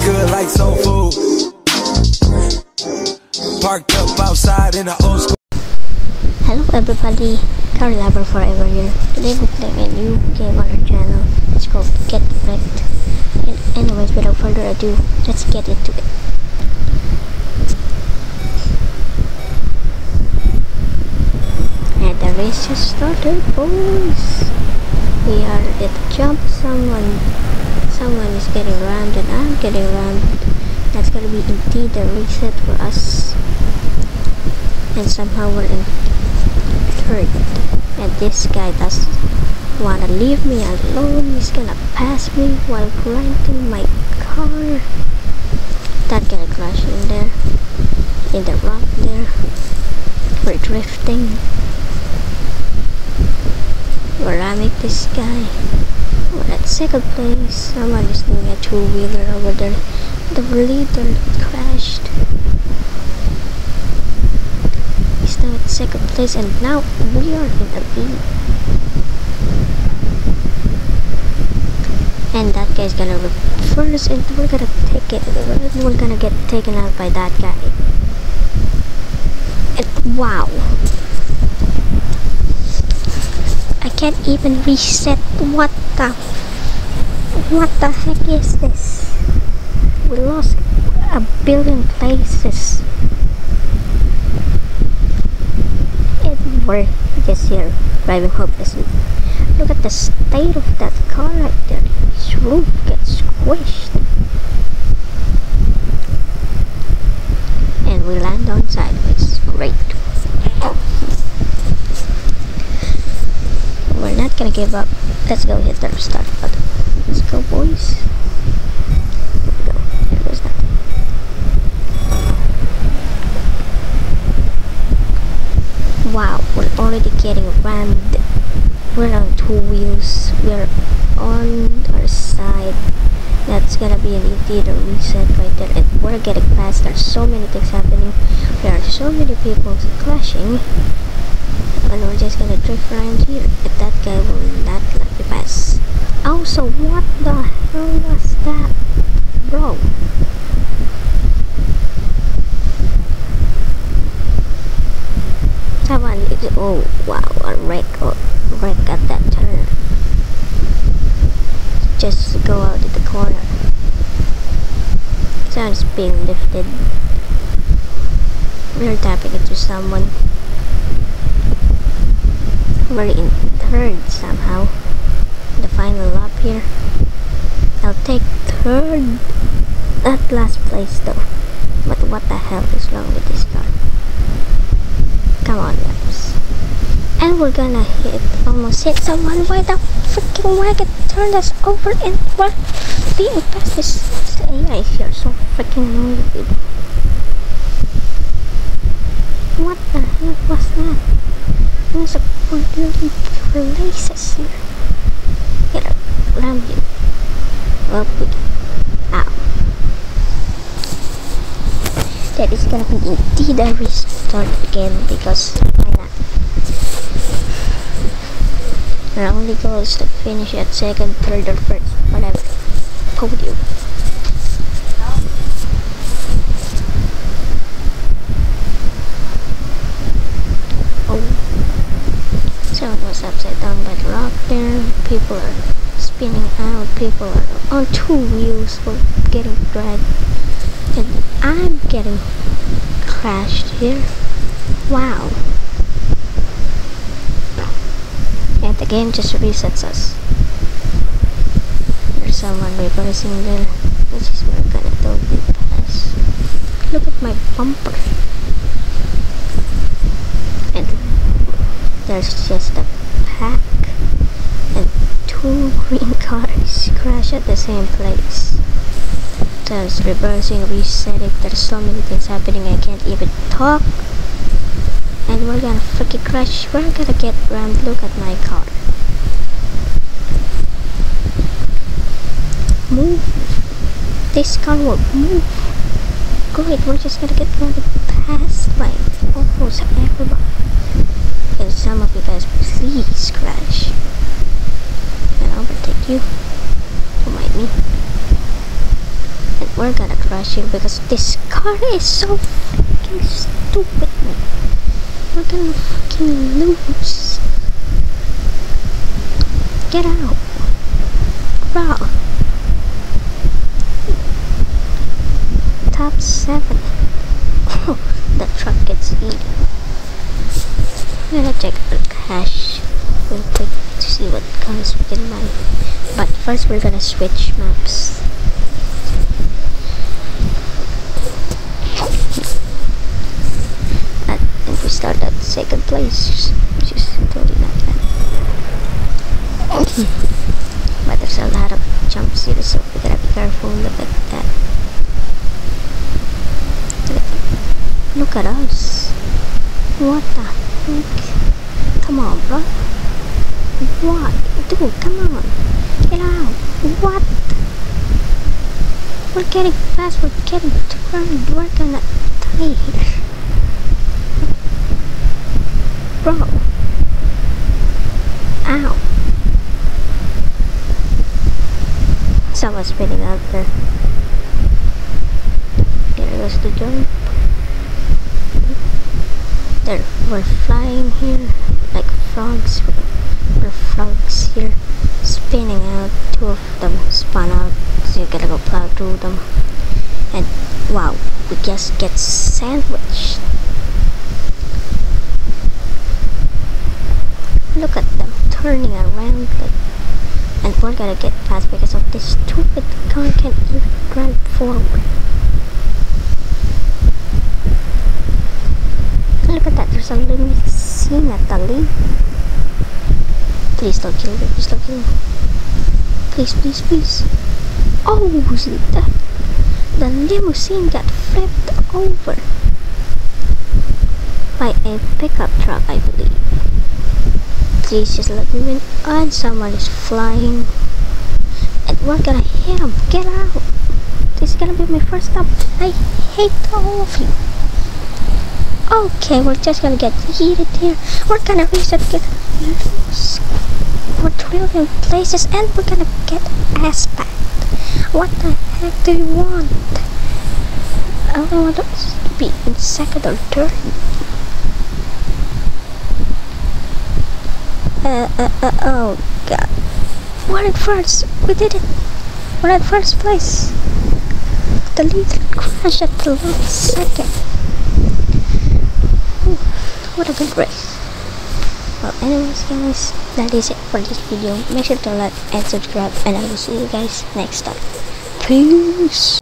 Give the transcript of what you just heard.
good like soul food. Parked up outside in the old school. Hello everybody, Car Lover Forever here. Today we're playing a new game on our channel. It's called Get Wrecked. And anyways, without further ado, let's get into it. And the race has started, boys. We are at jump. Someone, someone is getting rammed, and I'm getting rammed. That's gonna be indeed a reset for us. And somehow we're in third. And this guy doesn't wanna leave me alone. He's gonna pass me while grinding my car. That guy crashed in there. In the rock there. We're drifting. We're ramming this guy. Second place. Someone is doing a two-wheeler over there. The leader crashed. He's now at second place and now we are in the lead. And that guy's gonna reverse and we're gonna take it. We're gonna get taken out by that guy. And wow. I can't even reset. What the? What the heck is this? We lost a billion places. And we're just here driving hopelessly. Look at the state of that car right there. His roof gets squished. And we land on sideways. Great. We're not gonna give up. Let's go hit the start button. Let's go, boys. Wow, we're already getting rammed. We're on two wheels. We're on our side. That's gonna be an a reset right there. And we're getting past. There's so many things happening. There are so many people clashing. And we're just gonna drift around here. But that guy will not let me pass. Also, what the hell was that? Bro. Someone is, oh wow, a wreck, oh, wreck at that turn. Just go out of the corner. Sounds being lifted. We're tapping into someone. We're in third somehow. The final lap here. I'll take third. Not last place though. But what the hell is wrong with this car? Come on, laps. And we're gonna hit, almost hit someone. Why the freaking wagon turned us over and we're being past this, AI here. So freaking annoying. What the heck was that? A billion places here. Get up, ram you. Well, we Ow. That is gonna be indeed a restart again because why not? Our only goal is to finish at second, third, or first, whatever. Podium. Oh. Someone was upside down by the rock there. People are spinning out. People are on two wheels for getting dragged. And I'm getting crashed here. Wow. And the game just resets us. There's someone reversing there, which is we're gonna totally pass. Look at my bumper. And there's just a two green cars crash at the same place. There's reversing, resetting, there's so many things happening I can't even talk. And we're gonna freaking crash. We're gonna get rammed. Look at my car. Move. This car will move. Great, we're just gonna get rammed past by almost everybody. And some of you guys, please crash. You. Don't mind me. And we're gonna crash here because this car is so freaking stupid. We're gonna freaking lose. Get out. Bro. Top 7. the truck gets eaten. I'm gonna check the cash real quick see what comes can buy. But first we're gonna switch maps. Think we start at second place. Just totally not bad. but there's a lot of jumps here, so we gotta be careful. Look at that. Look at us. What the heck? Come on, bro. What? Dude, come on. Get out. What? We're getting fast. We're getting turned. We're gonna die here. Bro. Ow. Someone's spinning out there. There goes the jump. There, we're flying here like frogs. Spinning out. Two of them spun out, so you gotta go plow through them. And wow, we just get sandwiched. Look at them turning around and we're gonna get past because of this stupid car can't even drive forward. Look at that, there's a limousine at the lead. Please don't kill me, please don't kill me. Please, please, please. Oh, the, the limousine got flipped over by a pickup truck, I believe. Please just let me win. Oh, and someone is flying. And we're gonna hit him. Get out. This is gonna be my first stop. I hate all of you. Okay, we're just gonna get heated here. We're gonna reset, get loose. We're drilling places and we're gonna get ass backed. What the heck do you want? I only want us to be in second or third. Uh, uh, uh, oh god. We're in first. We did it. We're in first place. The lead crashed at the last second. What a good race. Well, anyways, guys, that is it for this video. Make sure to like and subscribe, and I will see you guys next time. Peace.